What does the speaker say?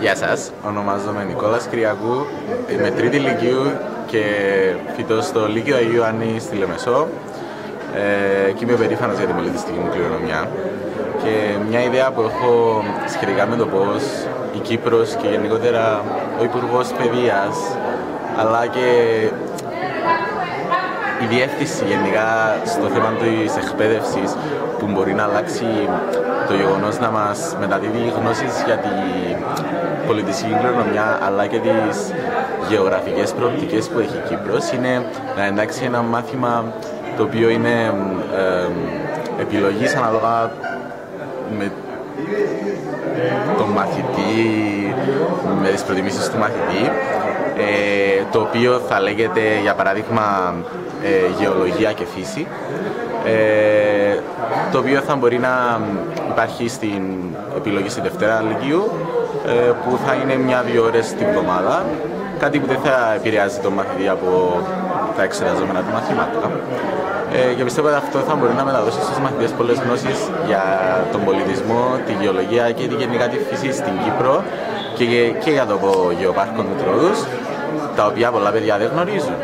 Γεια σας, ονομάζομαι Νικόλας Κρυακού, είμαι τρίτη ηλικίου και φοιτώ στο Λύκειο Αγίου Ιωάννη στη Λεμεσό ε, και είμαι περήφανος για την πολιτιστική μου κληρονομιά. Και μια ιδέα που έχω σχετικά με το πώς η Κύπρος και γενικότερα ο Υπουργός Παιδείας αλλά και η διεύθυνση γενικά στο θέμα της εκπαίδευσης που μπορεί να αλλάξει το γεγονός να μας μεταδίδει γνώσεις για την πολιτιστική κληρονομιά αλλά και τις γεωγραφικές προοπτικές που έχει η Κύπρος. Είναι να εντάξει ένα μάθημα το οποίο είναι ε, επιλογής ανάλογα με τον μαθητή, με τις προτιμήσεις του μαθητή ε, το οποίο θα λέγεται για παράδειγμα ε, γεωλογία και φύση. Ε, το οποίο θα μπορεί να υπάρχει στην επιλογή στη Δευτέρα Λυκείου ε, που θα είναι μια-δύο ώρες την εβδομάδα κάτι που δεν θα επηρεάζει τον μαθητή από τα εξεταζόμενα του μαθήματα. Ε, και πιστεύω ότι αυτό θα μπορεί να μεταδώσει στους μαθητές πολλές γνώσεις για τον πολιτισμό, τη γεωλογία και τη γενικά τη φύση στην Κύπρο και, και για το γεωπάρκο του Τρόδους, τα οποία πολλά παιδιά δεν γνωρίζουν.